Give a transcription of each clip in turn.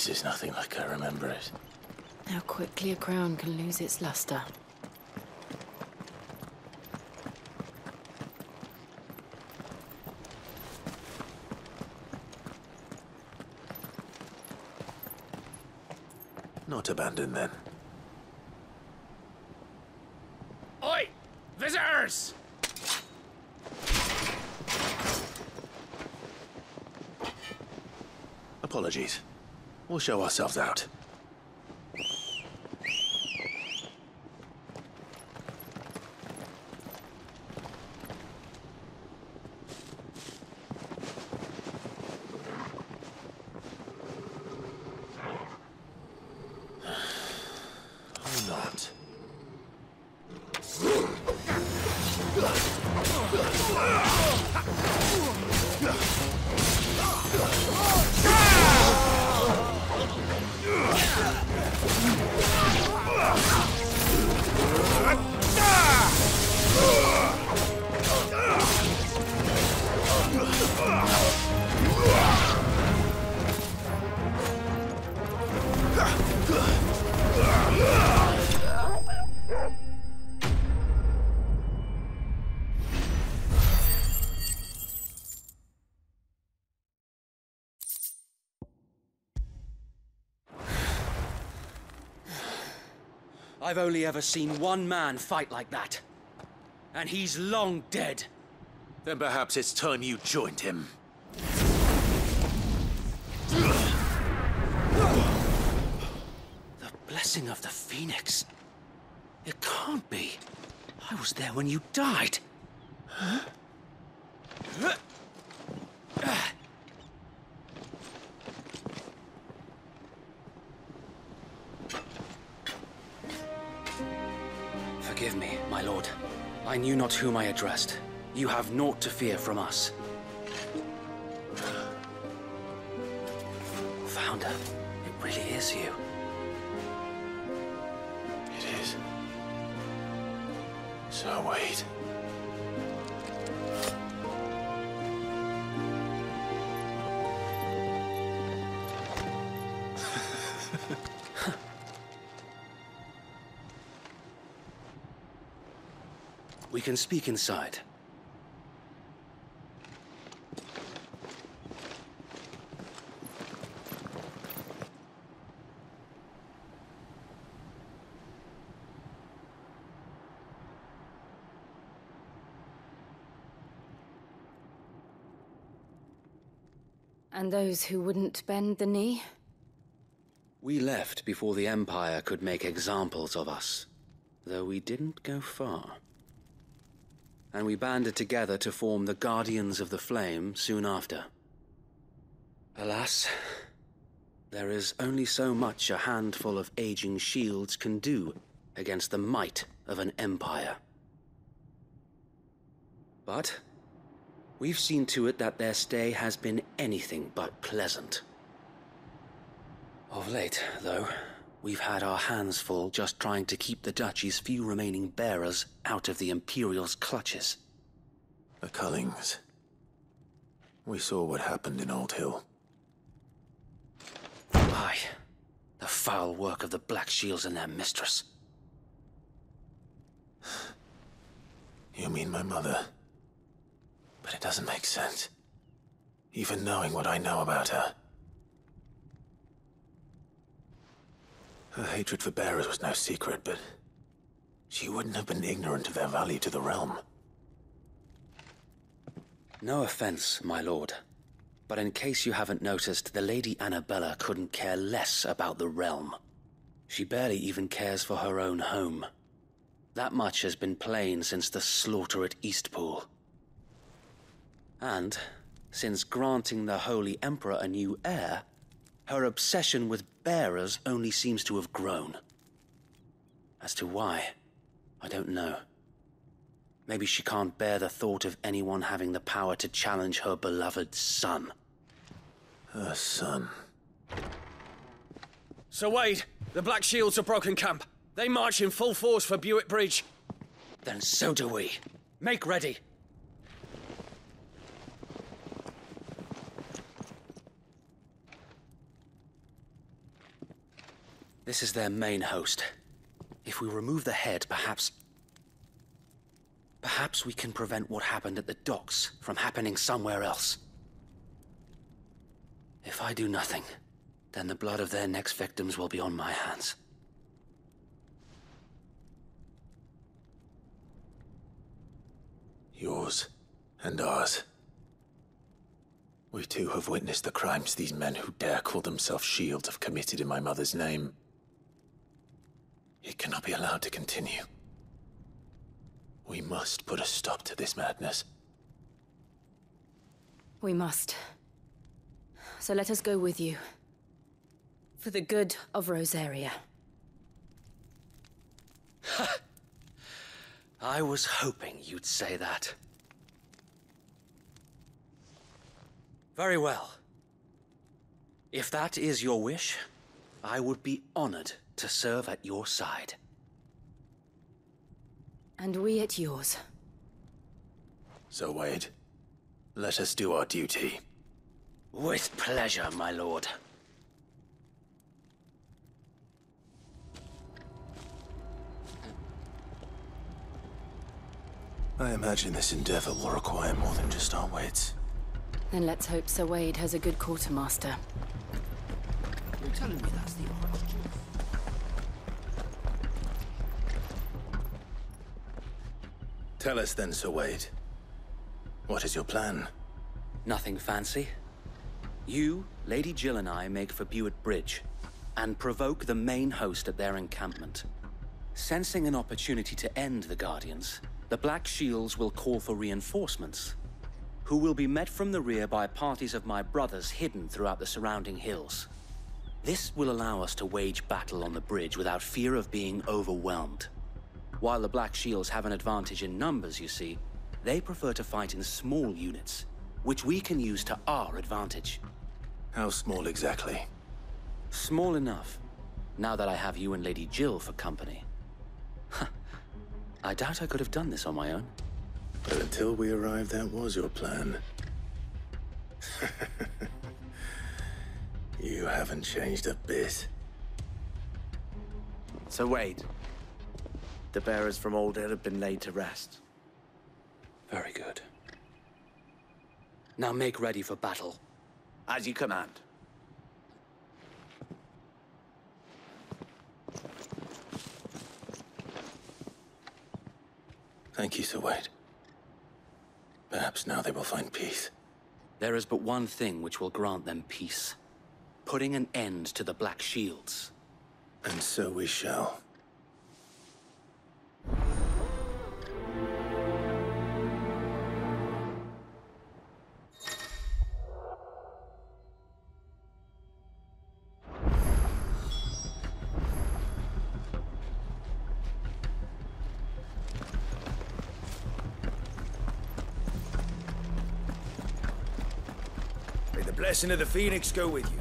This is nothing like I remember it. How quickly a crown can lose its luster. Not abandoned then. Oi! Visitors! Apologies. We'll show ourselves out. I've only ever seen one man fight like that. And he's long dead. Then perhaps it's time you joined him. The blessing of the Phoenix. It can't be. I was there when you died. Forgive me, my lord. I knew not whom I addressed. You have naught to fear from us. Founder, it really is you. Can speak inside. And those who wouldn't bend the knee? We left before the Empire could make examples of us, though we didn't go far. And we banded together to form the Guardians of the Flame soon after. Alas, there is only so much a handful of aging shields can do against the might of an empire. But we've seen to it that their stay has been anything but pleasant. Of late, though, we've had our hands full just trying to keep the Duchy's few remaining bearers out of the Imperial's clutches. The Cullings. We saw what happened in Old Hill. Aye, the foul work of the Black Shields and their mistress. You mean my mother? But it doesn't make sense. Even knowing what I know about her. Her hatred for bearers was no secret, but she wouldn't have been ignorant of their value to the realm. No offense, my lord. But in case you haven't noticed, the Lady Annabella couldn't care less about the realm. She barely even cares for her own home. That much has been plain since the slaughter at Eastpool. And, since granting the Holy Emperor a new heir, her obsession with bearers only seems to have grown. As to why, I don't know. Maybe she can't bear the thought of anyone having the power to challenge her beloved son. Her son. Sir Wade, the Black Shields have broken camp. They march in full force for Buick Bridge. Then so do we. Make ready. This is their main host. If we remove the head, perhaps... Perhaps we can prevent what happened at the docks from happening somewhere else. If I do nothing, then the blood of their next victims will be on my hands. Yours and ours. We too have witnessed the crimes these men who dare call themselves shields have committed in my mother's name. It cannot be allowed to continue. We must put a stop to this madness. We must. So let us go with you. For the good of Rosaria. I was hoping you'd say that. Very well. If that is your wish, I would be honored to serve at your side. And we at yours. So, Wade, let us do our duty. With pleasure, my lord. I imagine this endeavor will require more than just our wits. Then let's hope Sir Wade has a good quartermaster. You're telling me that's the order? Tell us then, Sir Wade. What is your plan? Nothing fancy. You, Lady Jill and I make for Buett Bridge, and provoke the main host at their encampment. Sensing an opportunity to end the Guardians, the Black Shields will call for reinforcements, who will be met from the rear by parties of my brothers hidden throughout the surrounding hills. This will allow us to wage battle on the bridge without fear of being overwhelmed. While the Black Shields have an advantage in numbers, you see, they prefer to fight in small units, which we can use to our advantage. How small exactly? Small enough, now that I have you and Lady Jill for company. I doubt I could have done this on my own. But until we arrived, that was your plan. you haven't changed a bit. So Wade, the bearers from Old Hill have been laid to rest. Very good. Now make ready for battle. As you command. Thank you, Sir Wade. Perhaps now they will find peace. There is but one thing which will grant them peace. Putting an end to the Black Shields. And so we shall. May the blessing of the Phoenix go with you.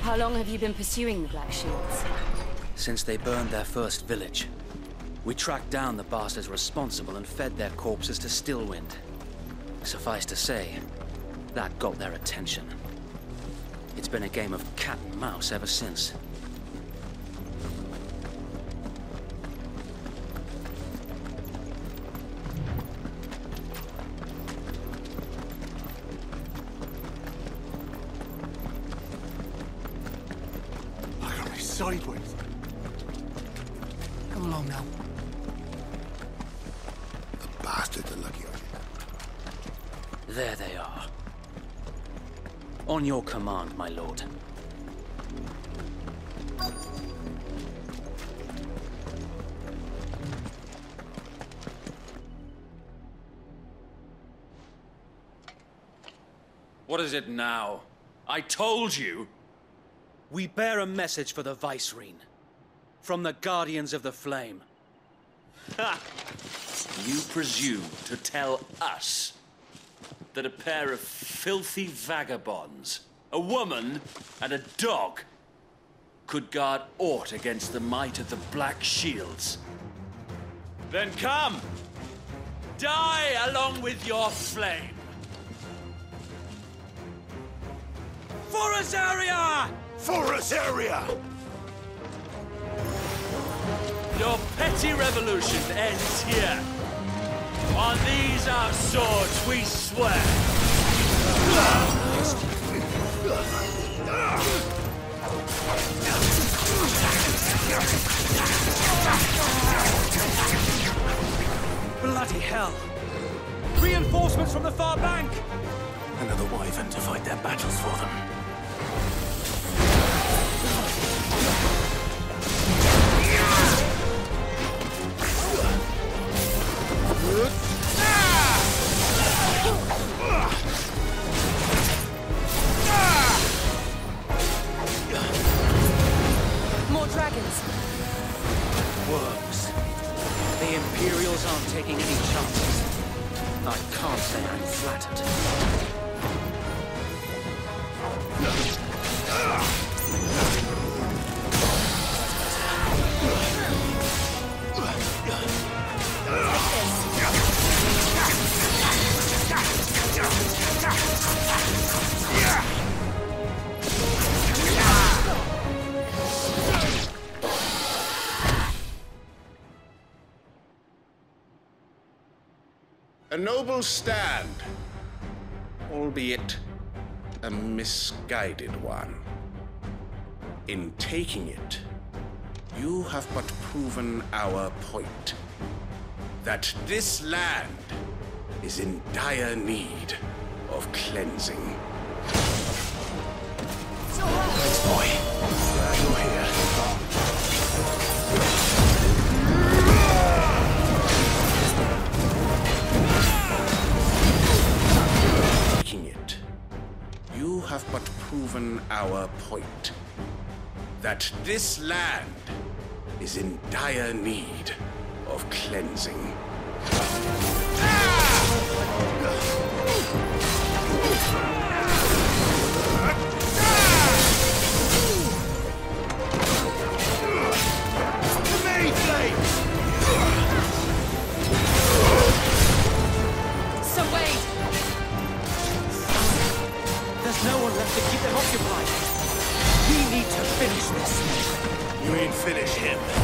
How long have you been pursuing the Black Shields? Since they burned their first village, we tracked down the bastards responsible and fed their corpses to Stillwind. Suffice to say, that got their attention. It's been a game of cat and mouse ever since. Command, my lord. What is it now? I told you! We bear a message for the Vicereine. From the Guardians of the Flame. Ha! You presume to tell us that a pair of filthy vagabonds, a woman and a dog, could guard aught against the might of the Black Shields? Then come! Die along with your flame! For Rosaria! For Rosaria! Your petty revolution ends here. On these our swords we swear. From the far bank! Another wyvern to fight their battles for them. Noble stand, albeit a misguided one. In taking it, you have but proven our point that this land is in dire need of cleansing. Boy, you're here. Have but proven our point that this land is in dire need of cleansing. Sir finish him.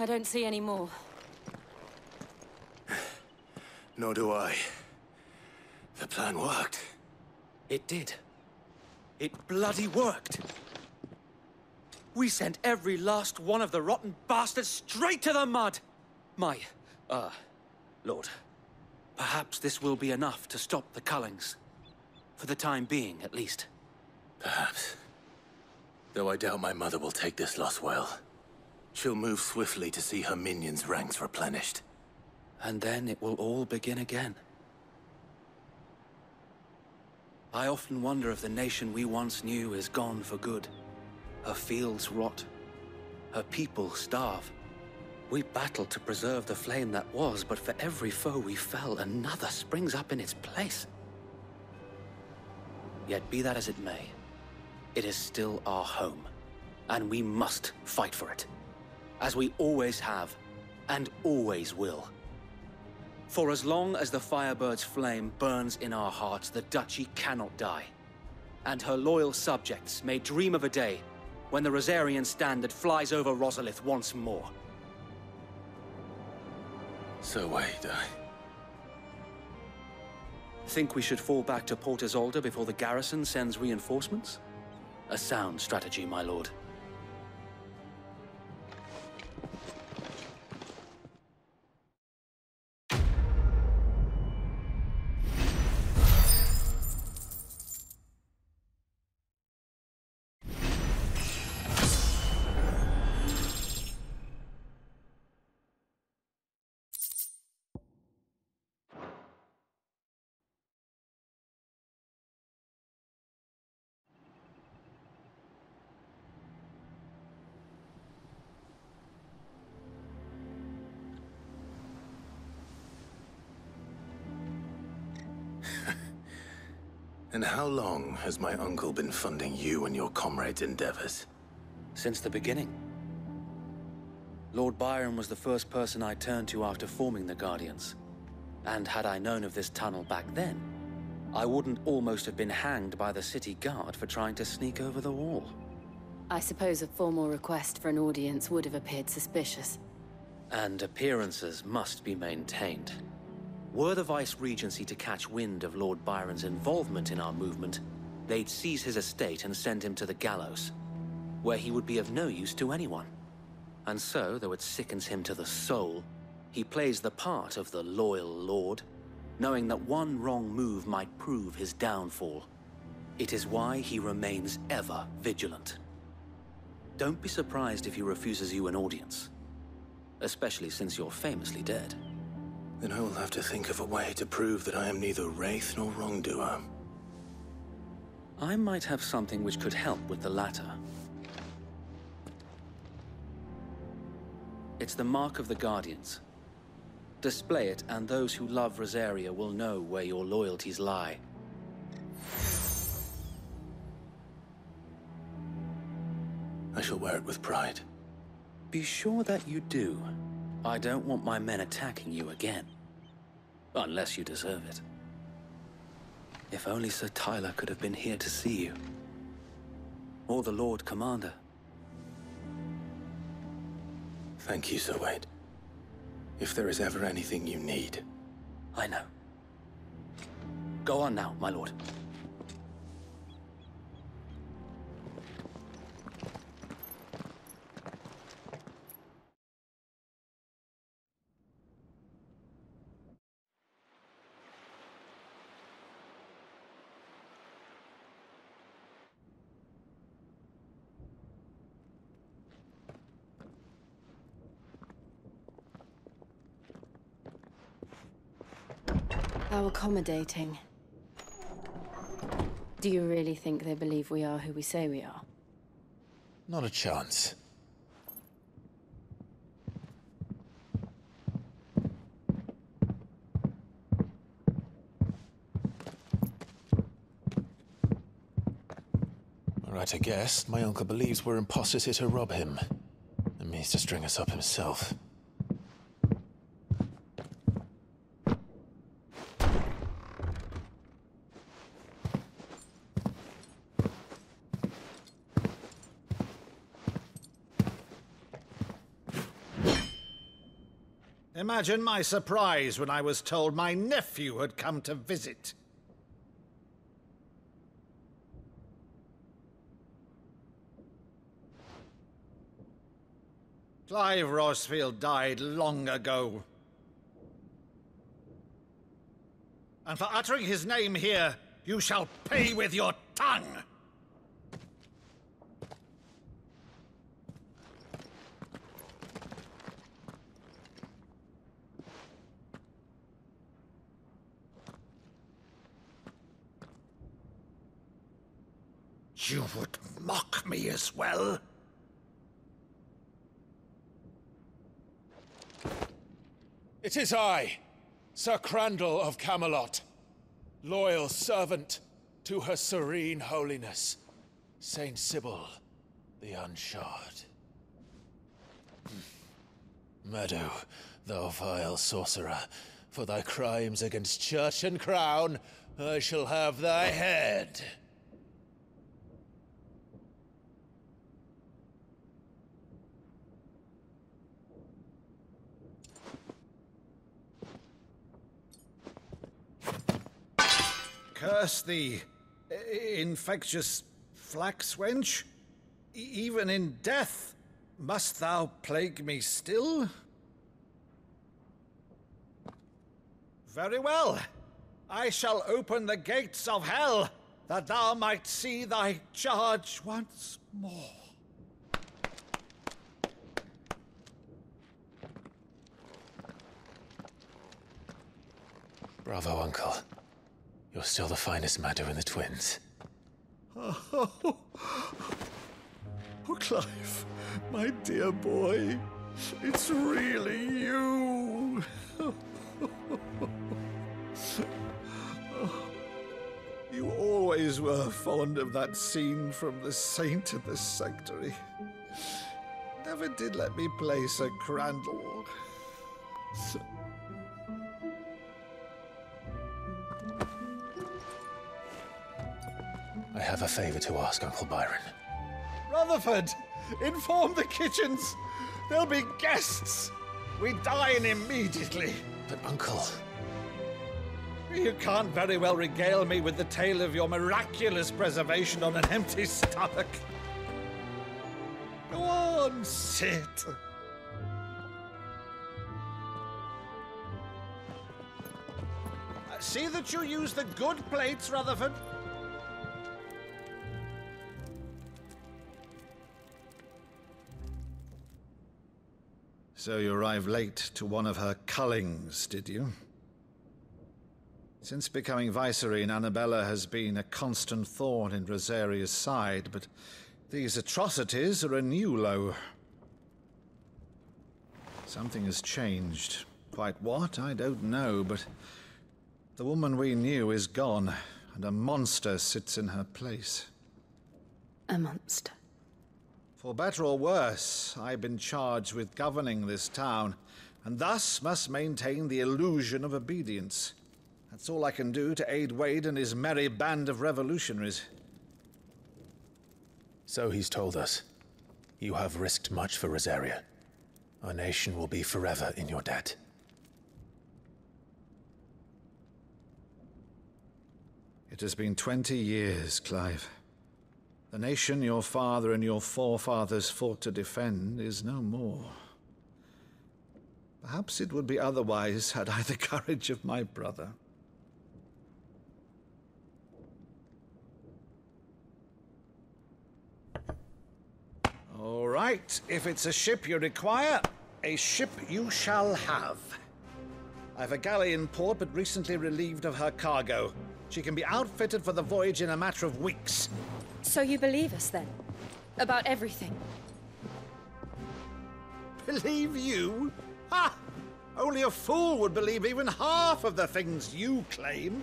I don't see any more. Nor do I. The plan worked. It did. It bloody worked. We sent every last one of the rotten bastards straight to the mud! My, uh, lord, perhaps this will be enough to stop the Cullings. For the time being, at least. Perhaps. Though I doubt my mother will take this loss well. She'll move swiftly to see her minions' ranks replenished. And then it will all begin again. I often wonder if the nation we once knew is gone for good. Her fields rot. Her people starve. We battled to preserve the flame that was, but for every foe we fell, another springs up in its place. Yet be that as it may, it is still our home, and we must fight for it. As we always have, and always will. For as long as the Firebird's flame burns in our hearts, the Duchy cannot die. And her loyal subjects may dream of a day when the Rosarian standard flies over Rosalith once more. So wait, I... Think we should fall back to Port Isolde before the garrison sends reinforcements? A sound strategy, my lord. How long has my uncle been funding you and your comrades' endeavors? Since the beginning. Lord Byron was the first person I turned to after forming the Guardians. And had I known of this tunnel back then, I wouldn't almost have been hanged by the city guard for trying to sneak over the wall. I suppose a formal request for an audience would have appeared suspicious. And appearances must be maintained. Were the Vice Regency to catch wind of Lord Byron's involvement in our movement, they'd seize his estate and send him to the gallows, where he would be of no use to anyone. And so, though it sickens him to the soul, he plays the part of the loyal lord, knowing that one wrong move might prove his downfall. It is why he remains ever vigilant. Don't be surprised if he refuses you an audience, especially since you're famously dead. Then I will have to think of a way to prove that I am neither wraith nor wrongdoer. I might have something which could help with the latter. It's the Mark of the Guardians. Display it, and those who love Rosaria will know where your loyalties lie. I shall wear it with pride. Be sure that you do. I don't want my men attacking you again. Unless you deserve it. If only Sir Tyler could have been here to see you. Or the Lord Commander. Thank you, Sir Wade. If there is ever anything you need. I know. Go on now, my lord. How accommodating. Do you really think they believe we are who we say we are? Not a chance. Right, I guess. My uncle believes we're imposters here to rob him. And means to string us up himself. Imagine my surprise when I was told my nephew had come to visit. Clive Rosfield died long ago. And for uttering his name here, you shall pay with your tongue! You would mock me as well? It is I, Sir Crandall of Camelot, loyal servant to Her Serene Holiness, Saint Sybil the Unshod. Hmm. Meadow, thou vile sorcerer, for thy crimes against church and crown, I shall have thy head. Curse thee, uh, infectious flax wench. E even in death, must thou plague me still? Very well. I shall open the gates of hell, that thou might see thy charge once more. Bravo, Uncle. You're still the finest Maddo in the twins. Oh, oh, Clive, my dear boy, it's really you. you always were fond of that scene from The Saint and the Sanctuary. Never did let me play Sir Crandall. have a favor to ask, Uncle Byron. Rutherford, inform the kitchens. There'll be guests. We dine immediately. But, Uncle. You can't very well regale me with the tale of your miraculous preservation on an empty stomach. Go on, sit. Uh, See that you use the good plates, Rutherford. So you arrived late to one of her cullings, did you? Since becoming Vicereine, Annabella has been a constant thorn in Rosaria's side, but these atrocities are a new low. Something has changed. Quite what, I don't know, but the woman we knew is gone, and a monster sits in her place. A monster. For better or worse, I've been charged with governing this town, and thus must maintain the illusion of obedience. That's all I can do to aid Wade and his merry band of revolutionaries. So he's told us. You have risked much for Rosaria. Our nation will be forever in your debt. It has been twenty years, Clive. The nation your father and your forefathers fought to defend is no more. Perhaps it would be otherwise had I the courage of my brother. All right, if it's a ship you require, a ship you shall have. I've a galley in port, but recently relieved of her cargo. She can be outfitted for the voyage in a matter of weeks. So you believe us then? About everything? Believe you? Ha! Only a fool would believe even half of the things you claim.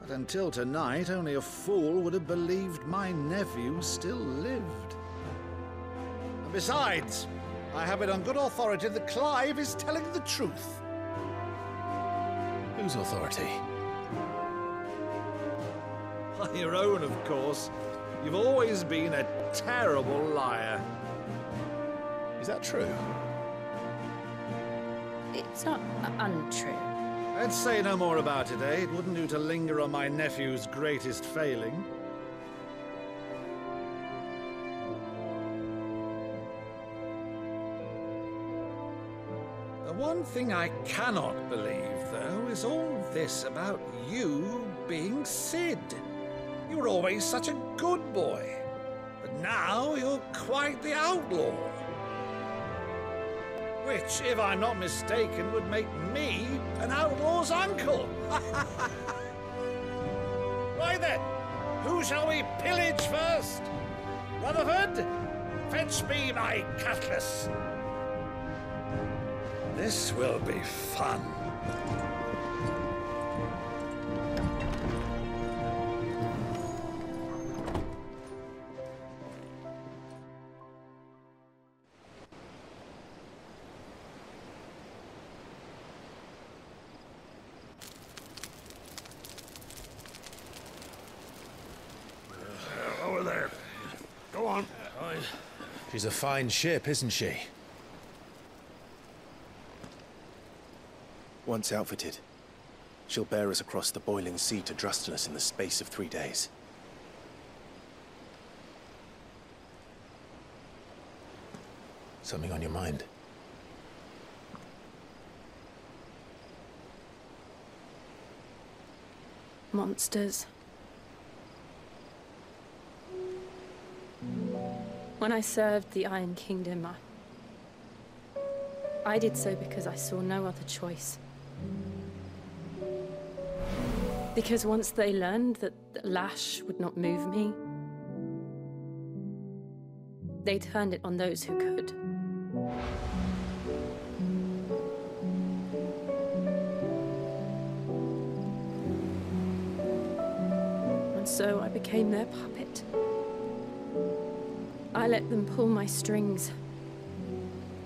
But until tonight, only a fool would have believed my nephew still lived. And besides, I have it on good authority that Clive is telling the truth. Whose authority? By your own, of course. You've always been a terrible liar. Is that true? It's not uh, untrue. Let's say no more about it, eh? It wouldn't do to linger on my nephew's greatest failing. The one thing I cannot believe, though, is all this about you being Cid. You were always such a good boy, but now you're quite the outlaw. Which, if I'm not mistaken, would make me an outlaw's uncle. right then, who shall we pillage first? Rutherford, fetch me my cutlass. This will be fun. She's a fine ship, isn't she? Once outfitted, she'll bear us across the boiling sea to Drustinus in the space of three days. Something on your mind? Monsters. When I served the Iron Kingdom, I, I did so because I saw no other choice. Because once they learned that lash would not move me, they turned it on those who could. And so I became their puppet. I let them pull my strings,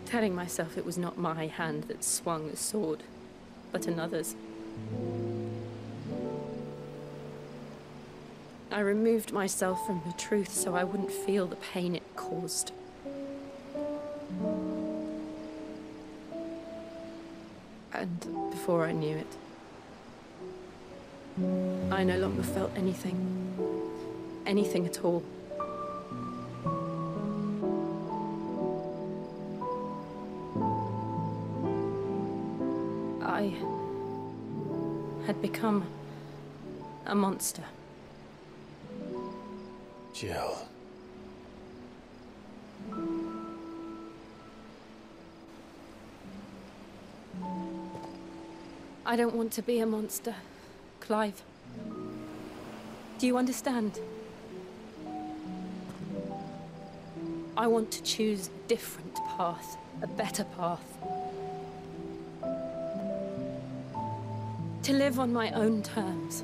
telling myself it was not my hand that swung the sword, but another's. I removed myself from the truth so I wouldn't feel the pain it caused. And before I knew it, I no longer felt anything. Anything at all. Had become a monster. Jill. I don't want to be a monster, Clive. Do you understand? I want to choose a different path, a better path. To live on my own terms.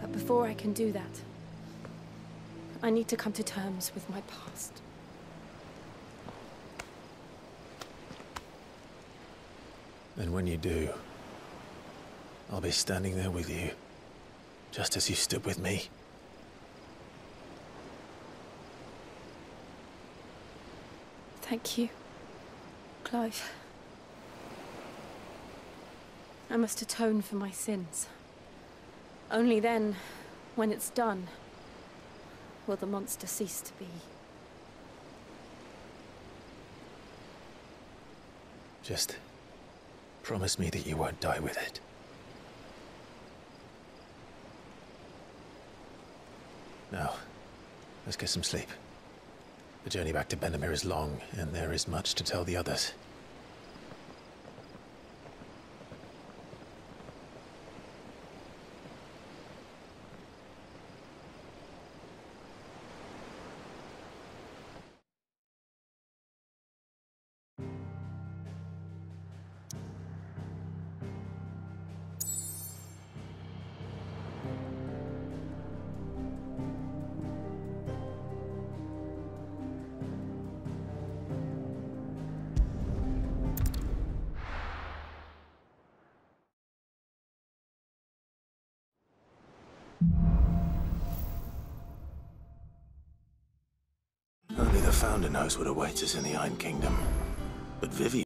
But before I can do that, I need to come to terms with my past. And when you do, I'll be standing there with you, just as you stood with me. Thank you, Clive. I must atone for my sins. Only then, when it's done, will the monster cease to be. Just promise me that you won't die with it. Now, let's get some sleep. The journey back to Benamir is long, and there is much to tell the others. Knows what awaits us in the Iron Kingdom. But Vivian